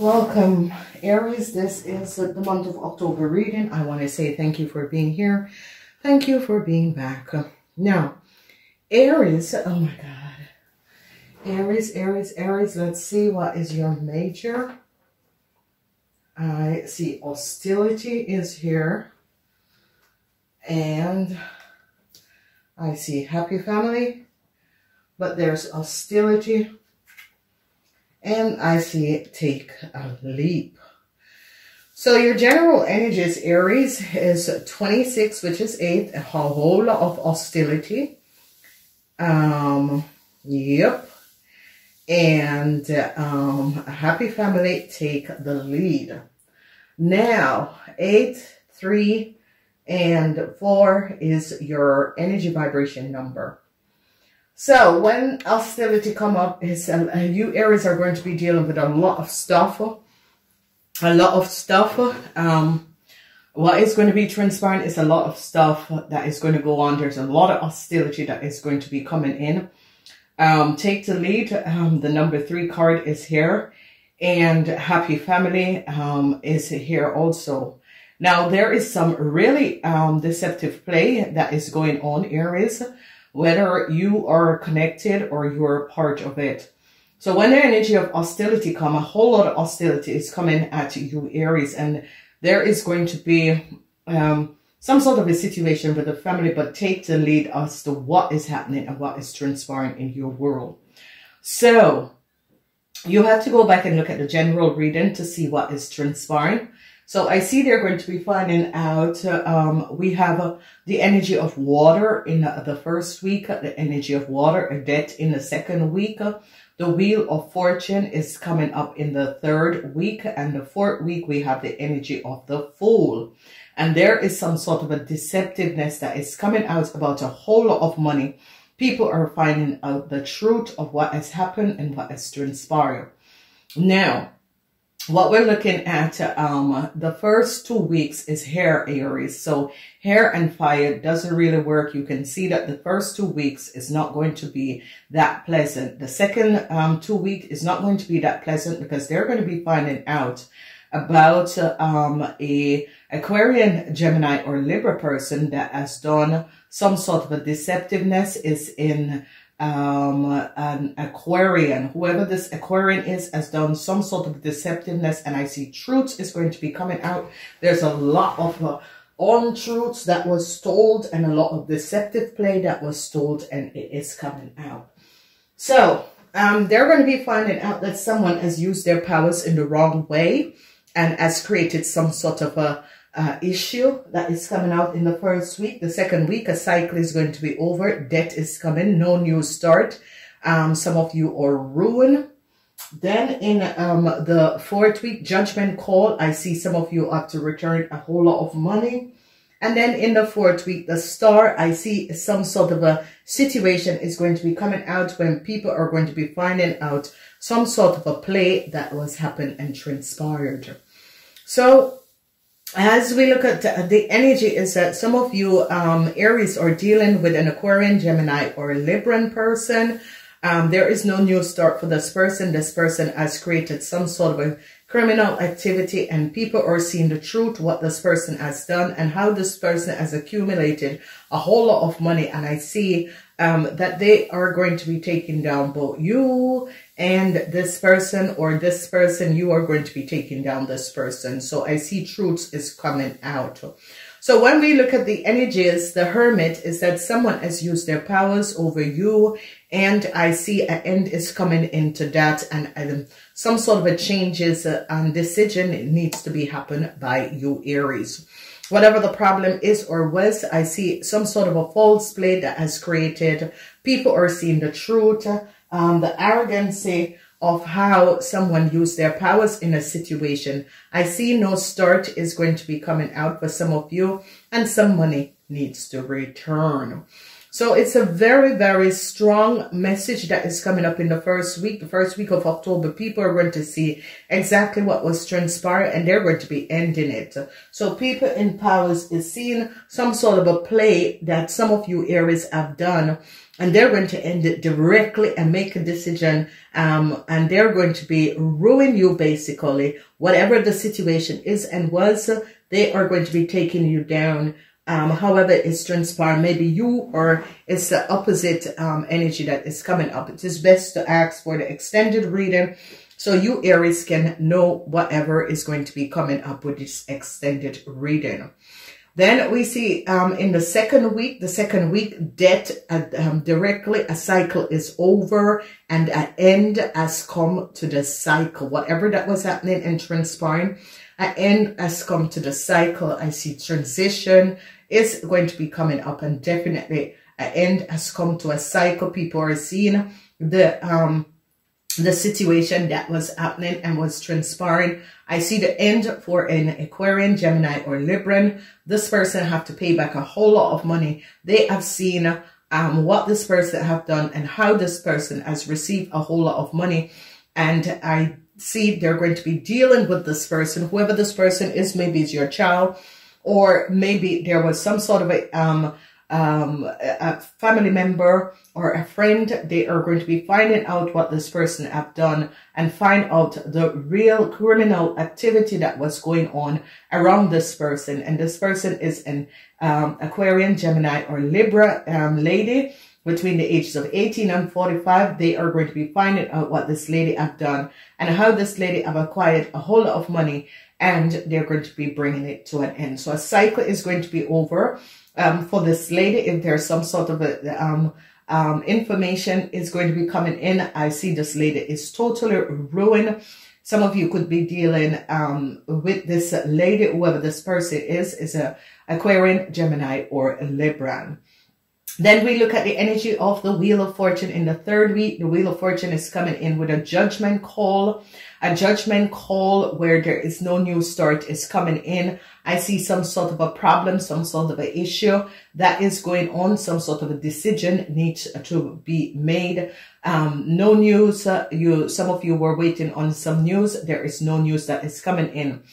Welcome, Aries. This is the month of October reading. I want to say thank you for being here. Thank you for being back. Now, Aries, oh my God. Aries, Aries, Aries, let's see what is your major. I see hostility is here. And I see happy family. But there's hostility and I see it take a leap. So your general energies, Aries, is 26, which is 8, a whole lot of hostility. Um, yep. And um, a happy family take the lead. Now, 8, 3, and 4 is your energy vibration number. So when hostility come up, is uh, you Aries are going to be dealing with a lot of stuff, a lot of stuff. Um, what is going to be transparent is a lot of stuff that is going to go on. There's a lot of hostility that is going to be coming in. Um, take the lead. Um, the number three card is here, and happy family um, is here also. Now there is some really um, deceptive play that is going on, Aries whether you are connected or you're part of it. So when the energy of hostility come, a whole lot of hostility is coming at you, Aries, and there is going to be um, some sort of a situation with the family, but take the lead as to what is happening and what is transpiring in your world. So you have to go back and look at the general reading to see what is transpiring. So I see they're going to be finding out, um, we have uh, the energy of water in the first week, the energy of water, a death in the second week. The wheel of fortune is coming up in the third week and the fourth week we have the energy of the fool. And there is some sort of a deceptiveness that is coming out about a whole lot of money. People are finding out the truth of what has happened and what has transpired. Now, what we're looking at um the first two weeks is hair aries. So hair and fire doesn't really work. You can see that the first two weeks is not going to be that pleasant. The second um two week is not going to be that pleasant because they're going to be finding out about um a aquarian gemini or libra person that has done some sort of a deceptiveness is in um, an Aquarian, whoever this Aquarian is, has done some sort of deceptiveness, and I see truth is going to be coming out. There's a lot of uh, untruths that was told and a lot of deceptive play that was told, and it is coming out. So, um, they're going to be finding out that someone has used their powers in the wrong way and has created some sort of a uh, issue that is coming out in the first week. The second week, a cycle is going to be over. Death is coming. No new start. Um, some of you are ruined. Then in um, the fourth week, judgment call. I see some of you have to return a whole lot of money. And then in the fourth week, the star, I see some sort of a situation is going to be coming out when people are going to be finding out some sort of a play that was happened and transpired. So as we look at the energy is that some of you um, Aries are dealing with an Aquarian, Gemini, or Libran person. Um, there is no new start for this person. This person has created some sort of a criminal activity and people are seeing the truth, what this person has done and how this person has accumulated a whole lot of money. And I see um, that they are going to be taking down both you and this person or this person, you are going to be taking down this person. So I see truths is coming out. So when we look at the energies, the hermit is that someone has used their powers over you. And I see an end is coming into that and some sort of a changes uh, and decision needs to be happen by you Aries. Whatever the problem is or was, I see some sort of a false play that has created. People are seeing the truth, um, the arrogancy of how someone used their powers in a situation. I see no start is going to be coming out for some of you and some money needs to return. So it's a very, very strong message that is coming up in the first week. The first week of October, people are going to see exactly what was transpired and they're going to be ending it. So people in powers is seeing some sort of a play that some of you Aries have done and they're going to end it directly and make a decision um, and they're going to be ruin you basically whatever the situation is and was they are going to be taking you down um, however it's transpiring, maybe you or it's the opposite um, energy that is coming up. It is best to ask for the extended reading so you Aries can know whatever is going to be coming up with this extended reading. Then we see um, in the second week, the second week, death uh, um, directly, a cycle is over and an end has come to the cycle. Whatever that was happening and transpiring, an end has come to the cycle. I see transition is going to be coming up and definitely an end has come to a cycle. People are seeing the, um, the situation that was happening and was transpiring. I see the end for an Aquarian, Gemini, or Libran. This person have to pay back a whole lot of money. They have seen um, what this person have done and how this person has received a whole lot of money. And I see they're going to be dealing with this person, whoever this person is, maybe it's your child, or maybe there was some sort of a, um, um, a family member or a friend, they are going to be finding out what this person have done and find out the real criminal activity that was going on around this person. And this person is an um, Aquarian, Gemini, or Libra um, lady between the ages of 18 and 45. They are going to be finding out what this lady have done and how this lady have acquired a whole lot of money and they're going to be bringing it to an end. So a cycle is going to be over um, for this lady. If there's some sort of a, um, um, information is going to be coming in, I see this lady is totally ruined. Some of you could be dealing um, with this lady, whoever this person is, is a Aquarian, Gemini, or Libran. Then we look at the energy of the Wheel of Fortune in the third week. The Wheel of Fortune is coming in with a judgment call. A judgment call where there is no new start is coming in. I see some sort of a problem, some sort of an issue that is going on. Some sort of a decision needs to be made. Um, no news. Uh, you, some of you were waiting on some news. There is no news that is coming in.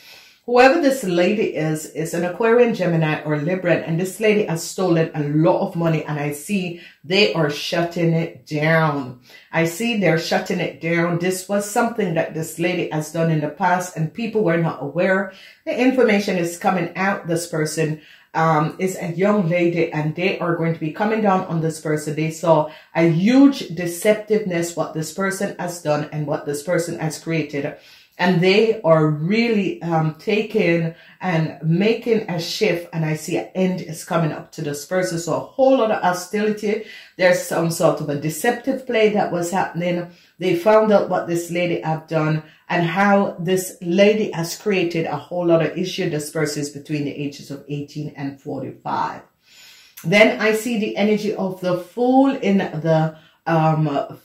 Whoever this lady is, is an Aquarian, Gemini, or Libran, and this lady has stolen a lot of money, and I see they are shutting it down. I see they're shutting it down. This was something that this lady has done in the past, and people were not aware. The information is coming out. This person um, is a young lady, and they are going to be coming down on this person. They saw a huge deceptiveness, what this person has done and what this person has created and they are really um, taking and making a shift and I see an end is coming up to this person. So a whole lot of hostility. There's some sort of a deceptive play that was happening. They found out what this lady have done and how this lady has created a whole lot of issue. This is between the ages of 18 and 45. Then I see the energy of the fool in the um,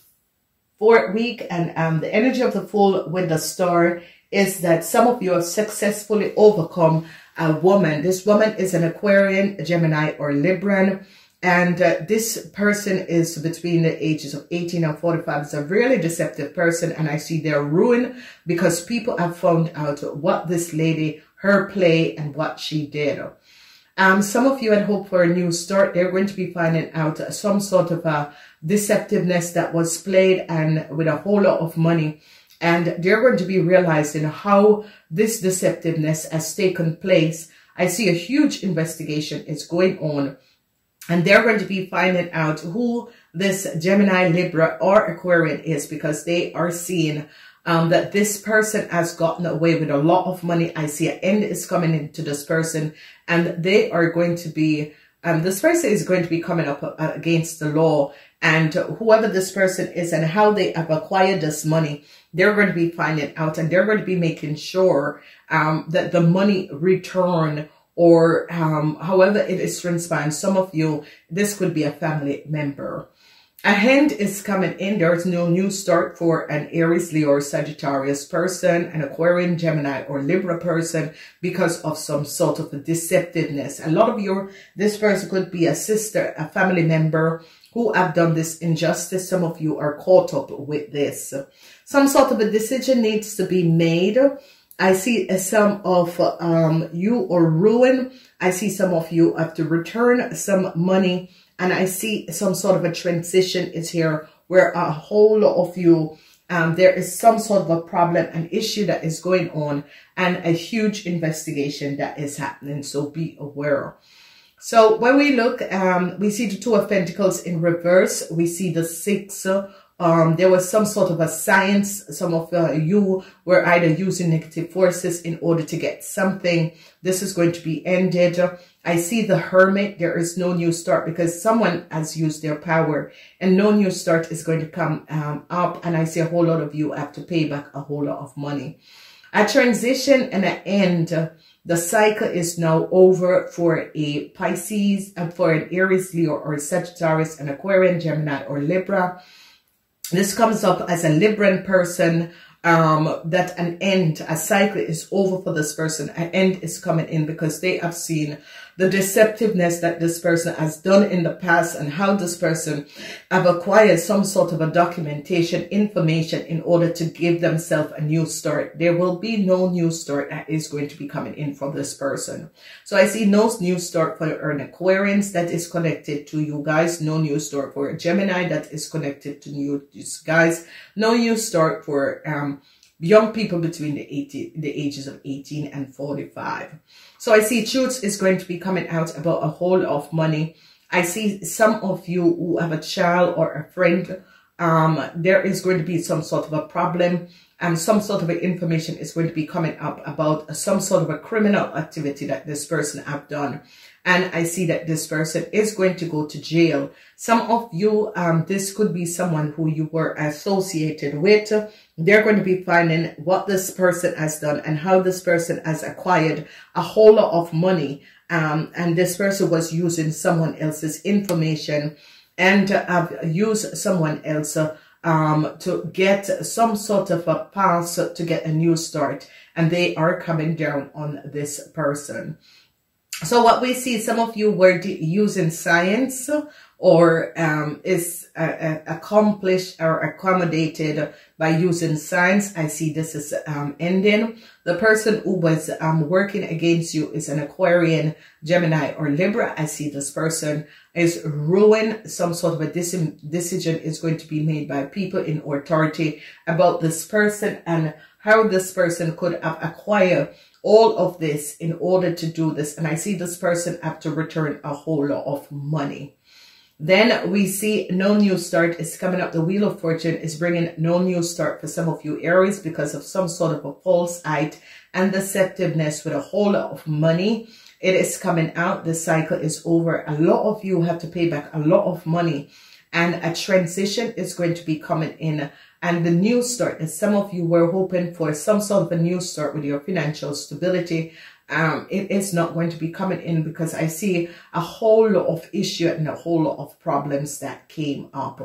fourth week and um, the energy of the with the star is that some of you have successfully overcome a woman. This woman is an Aquarian, Gemini, or Libran. And uh, this person is between the ages of 18 and 45. It's a really deceptive person. And I see their ruin because people have found out what this lady, her play and what she did. Um, some of you had hoped for a new start. They're going to be finding out some sort of a deceptiveness that was played and with a whole lot of money. And they're going to be realizing how this deceptiveness has taken place. I see a huge investigation is going on and they're going to be finding out who this Gemini, Libra, or Aquarian is because they are seeing um, that this person has gotten away with a lot of money. I see an end is coming into this person and they are going to be, um, this person is going to be coming up uh, against the law and whoever this person is and how they have acquired this money, they're going to be finding out and they're going to be making sure um, that the money return or um, however it is transpiring. Some of you, this could be a family member. A hand is coming in. There's no new start for an Aries, Leo, or Sagittarius person, an Aquarian, Gemini, or Libra person because of some sort of a deceptiveness. A lot of your, this person could be a sister, a family member who have done this injustice. Some of you are caught up with this. Some sort of a decision needs to be made. I see some of um, you or ruin. I see some of you have to return some money and I see some sort of a transition is here where a whole lot of you, um, there is some sort of a problem, an issue that is going on and a huge investigation that is happening. So be aware. So when we look, um, we see the two of pentacles in reverse. We see the six um, there was some sort of a science. Some of uh, you were either using negative forces in order to get something. This is going to be ended. I see the hermit. There is no new start because someone has used their power and no new start is going to come um, up. And I see a whole lot of you have to pay back a whole lot of money. A transition and an end. The cycle is now over for a Pisces and for an Aries, Leo, or Sagittarius, an Aquarian, Gemini, or Libra. This comes up as a Libran person um, that an end, a cycle is over for this person. An end is coming in because they have seen the deceptiveness that this person has done in the past and how this person have acquired some sort of a documentation, information in order to give themselves a new start. There will be no new start that is going to be coming in from this person. So I see no new start for an Aquarians that is connected to you guys. No new start for a Gemini that is connected to you guys. No new start for um, young people between the 80, the ages of 18 and 45. So I see truth is going to be coming out about a whole of money. I see some of you who have a child or a friend, um, there is going to be some sort of a problem and some sort of information is going to be coming up about some sort of a criminal activity that this person have done and I see that this person is going to go to jail. Some of you, um, this could be someone who you were associated with. They're going to be finding what this person has done and how this person has acquired a whole lot of money. Um, and this person was using someone else's information and have used someone else um, to get some sort of a pass to get a new start. And they are coming down on this person. So what we see, some of you were using science or um, is uh, accomplished or accommodated by using science. I see this is um, ending. The person who was um, working against you is an Aquarian, Gemini, or Libra. I see this person is ruined. Some sort of a decision is going to be made by people in authority about this person and how this person could have acquired all of this in order to do this. And I see this person have to return a whole lot of money. Then we see no new start is coming up. The Wheel of Fortune is bringing no new start for some of you Aries because of some sort of a false height and deceptiveness with a whole lot of money. It is coming out. The cycle is over. A lot of you have to pay back a lot of money and a transition is going to be coming in and the new start that some of you were hoping for some sort of a new start with your financial stability um, it is not going to be coming in because I see a whole lot of issue and a whole lot of problems that came up.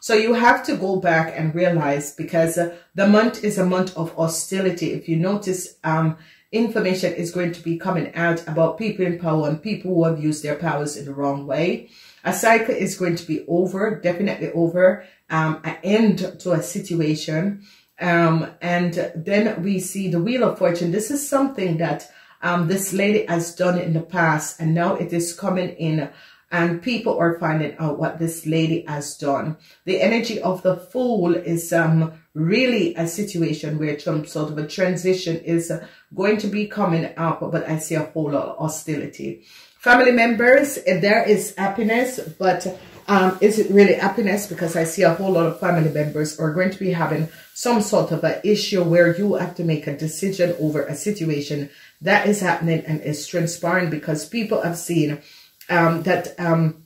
So you have to go back and realize because the month is a month of hostility. If you notice, um, information is going to be coming out about people in power and people who have used their powers in the wrong way. A cycle is going to be over, definitely over, um, an end to a situation. Um, and then we see the Wheel of Fortune. This is something that um, this lady has done in the past and now it is coming in and people are finding out what this lady has done. The energy of the Fool is um, really a situation where some sort of a transition is going to be coming up, but I see a whole lot of hostility. Family members, there is happiness, but um, is it really happiness? Because I see a whole lot of family members are going to be having some sort of an issue where you have to make a decision over a situation that is happening and is transpiring because people have seen um, that um,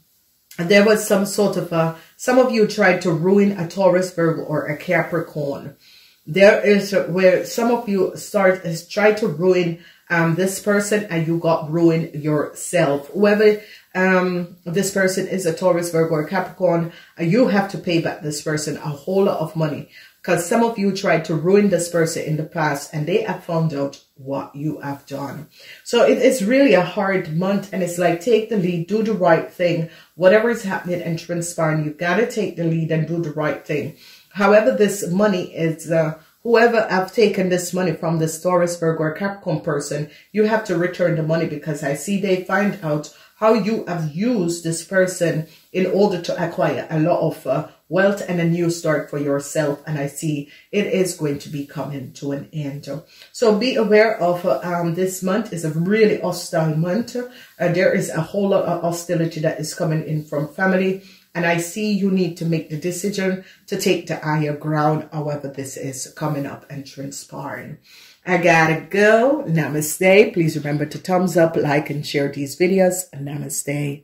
there was some sort of a, some of you tried to ruin a Taurus, Virgo, or a Capricorn. There is where some of you start, is try to ruin um, this person and you got ruined yourself. Whether um, this person is a Taurus, Virgo, or Capricorn, you have to pay back this person a whole lot of money because some of you tried to ruin this person in the past and they have found out what you have done. So it is really a hard month and it's like take the lead, do the right thing. Whatever is happening and transpiring, you got to take the lead and do the right thing. However, this money is... Uh, whoever have taken this money from this Taurus, Virgo, or Capricorn person, you have to return the money because I see they find out how you have used this person in order to acquire a lot of uh, wealth and a new start for yourself. And I see it is going to be coming to an end. So be aware of uh, um, this month is a really hostile month. Uh, there is a whole lot of hostility that is coming in from family and I see you need to make the decision to take the higher ground, however this is coming up and transpiring. I gotta go. Namaste. Please remember to thumbs up, like, and share these videos. Namaste.